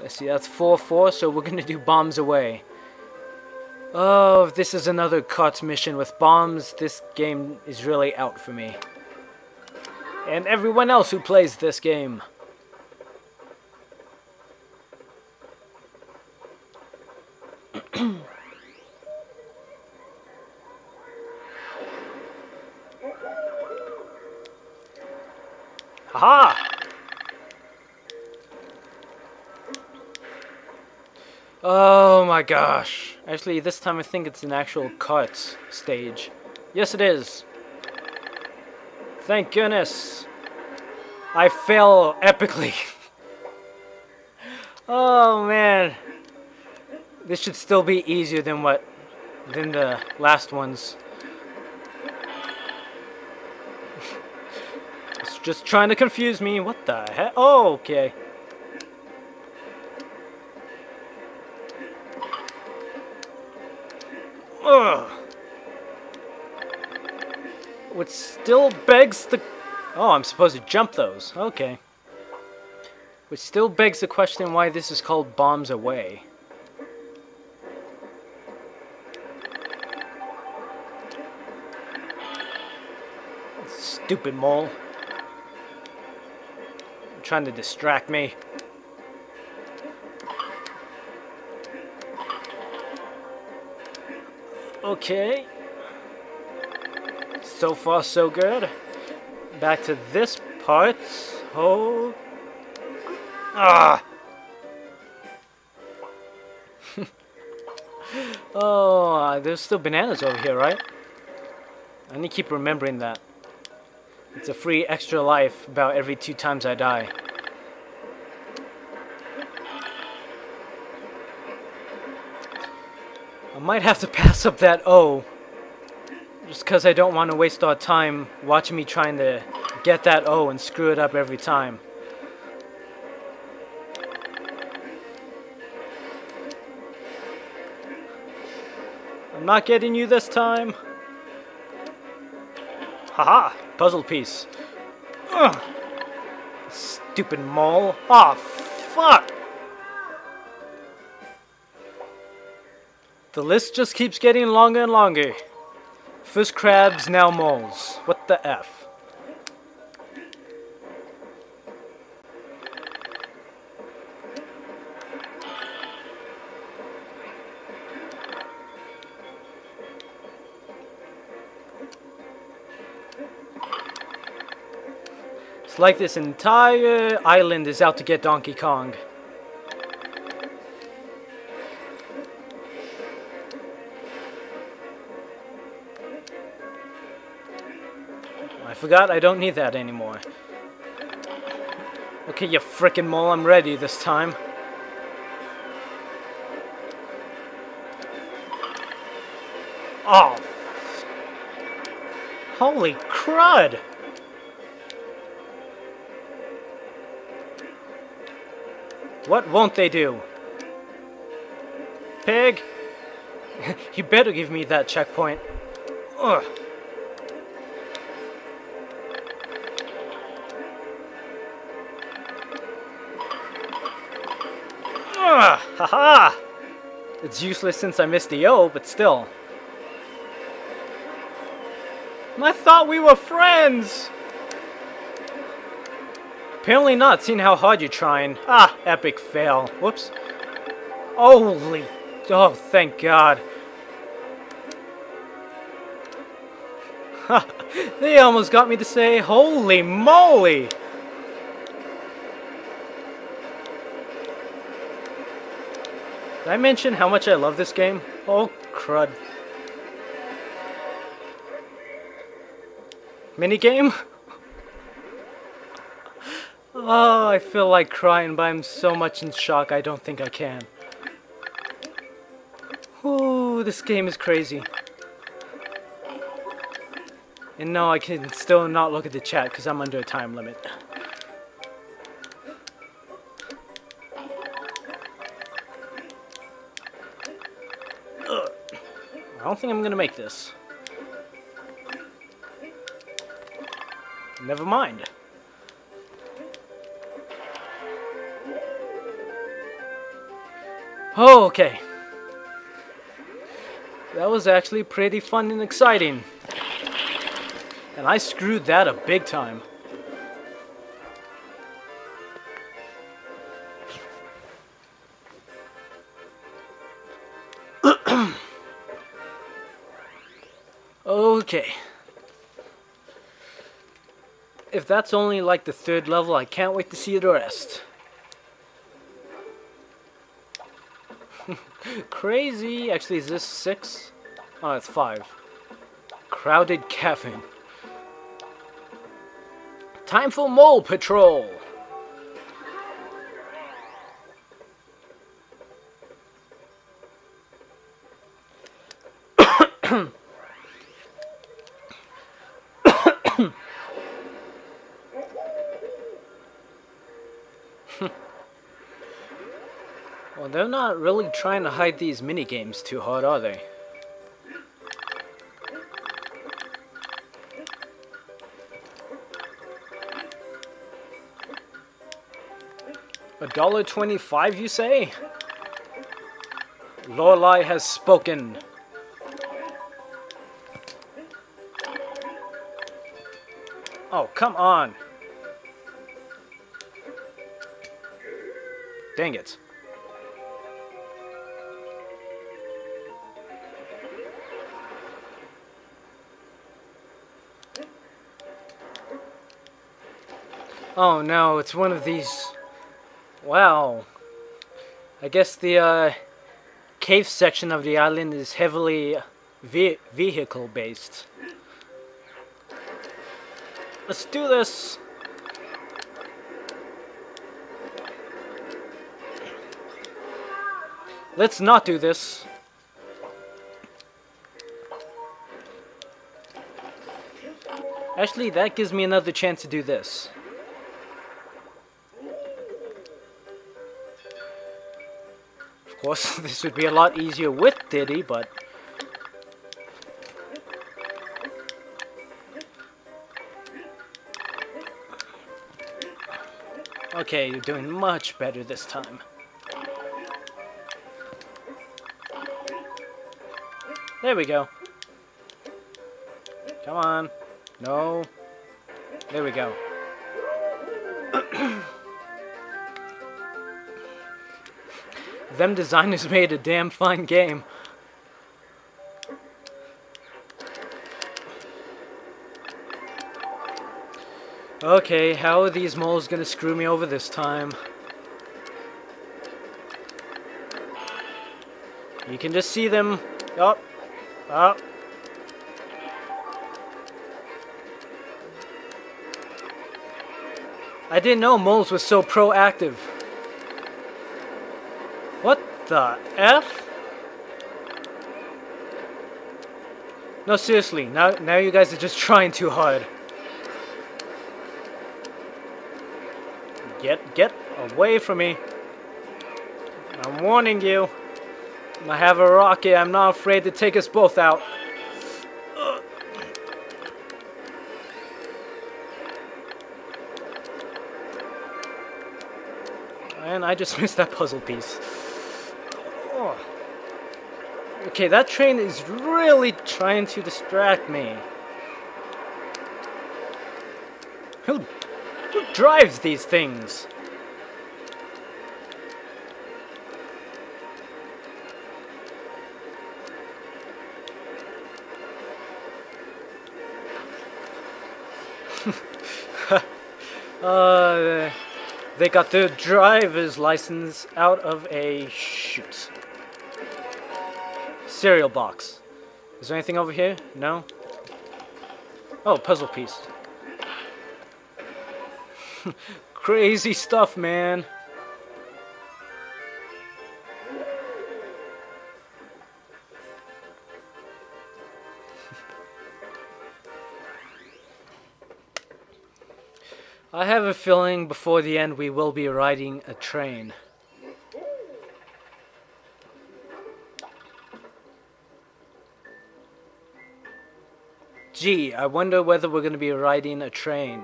Let's see, that's 4-4, so we're gonna do bombs away. Oh, if this is another COTS mission with bombs, this game is really out for me. And everyone else who plays this game. Haha! Oh my gosh. Actually, this time I think it's an actual cut stage. Yes, it is. Thank goodness. I fail epically. oh man. This should still be easier than what than the last ones. it's just trying to confuse me. What the heck? Oh, okay. Ugh. Which still begs the... Oh, I'm supposed to jump those. Okay. Which still begs the question why this is called Bombs Away. Stupid mole. trying to distract me. Okay. So far, so good. Back to this part. Oh. Ah! oh, there's still bananas over here, right? I need to keep remembering that. It's a free extra life about every two times I die. I might have to pass up that O. Just because I don't want to waste our time watching me trying to get that O and screw it up every time. I'm not getting you this time. Haha, puzzle piece. Ugh. Stupid mole. oh, ah, fuck! The list just keeps getting longer and longer. First crabs, now moles. What the F? It's like this entire island is out to get Donkey Kong. I forgot I don't need that anymore. Okay, you frickin' mole, I'm ready this time. Oh. Holy crud! What won't they do? Pig! you better give me that checkpoint. Ugh. Ah, haha! It's useless since I missed the O, but still. I thought we were friends! Apparently not, seeing how hard you're trying. Ah, epic fail. Whoops. Holy... Oh, thank God. they almost got me to say, holy moly! Did I mention how much I love this game? Oh, crud. Minigame? oh, I feel like crying, but I'm so much in shock I don't think I can. Ooh, this game is crazy. And no, I can still not look at the chat because I'm under a time limit. Don't think I'm gonna make this. Never mind. Oh, okay. That was actually pretty fun and exciting. And I screwed that up big time. Okay. If that's only like the third level, I can't wait to see the rest. Crazy. Actually, is this six? Oh, it's five. Crowded Cavern. Time for mole patrol. Well, they're not really trying to hide these mini games too hard, are they? A dollar twenty-five, you say? Lorelei has spoken. Oh, come on. Dang it. Oh no, it's one of these... Wow. I guess the uh, cave section of the island is heavily ve vehicle based. Let's do this! Let's not do this. Actually, that gives me another chance to do this. Course, this would be a lot easier with Diddy, but... Okay, you're doing much better this time. There we go. Come on. No. There we go. Them designers made a damn fine game. Okay, how are these moles gonna screw me over this time? You can just see them. Up. Up. I didn't know moles were so proactive. The F? No, seriously, now, now you guys are just trying too hard. Get, get away from me. I'm warning you. I have a rocket, I'm not afraid to take us both out. And I just missed that puzzle piece. Oh. Okay, that train is really trying to distract me. Who, who drives these things? uh, they got their driver's license out of a shoot. Cereal box. Is there anything over here? No? Oh, puzzle piece. Crazy stuff, man. I have a feeling before the end we will be riding a train. Gee, I wonder whether we're going to be riding a train.